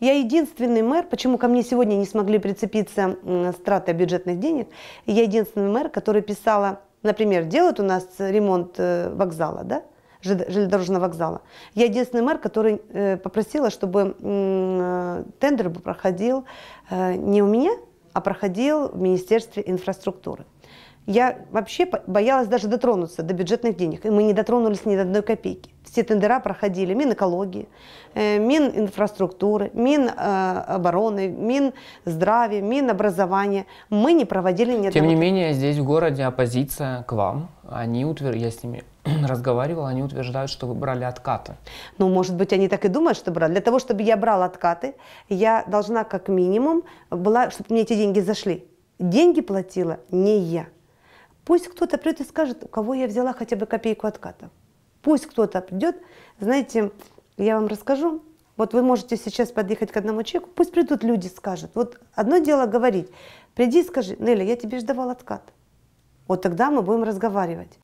Я единственный мэр, почему ко мне сегодня не смогли прицепиться страты бюджетных денег, я единственный мэр, который писала, например, делают у нас ремонт э, вокзала, да, жел- железнодорожного вокзала. Я единственный мэр, который э, попросила, чтобы э, тендер проходил не у меня, а проходил в Министерстве инфраструктуры. Я вообще боялась даже дотронуться до бюджетных денег, и мы не дотронулись ни до одной копейки. Все тендера проходили Минэкологии, э, Мининфраструктуры, Минобороны, Минздравия, Минобразования. Мы не проводили ни Тем не менее, здесь в городе оппозиция к вам. Они утвер... Я с ними разговаривал, они утверждают, что вы брали откаты. Ну, может быть, они так и думают, что брать. Для того, чтобы я брала откаты, я должна как минимум была, чтобы мне эти деньги зашли. Деньги платила не я. Пусть кто-то придет и скажет, у кого я взяла хотя бы копейку отката. Пусть кто-то придет. Знаете, я вам расскажу. Вот вы можете сейчас подъехать к одному человеку, пусть придут люди, скажут. Вот одно дело говорить. Приди и скажи, Неля, я тебе же давал откат. Вот тогда мы будем разговаривать.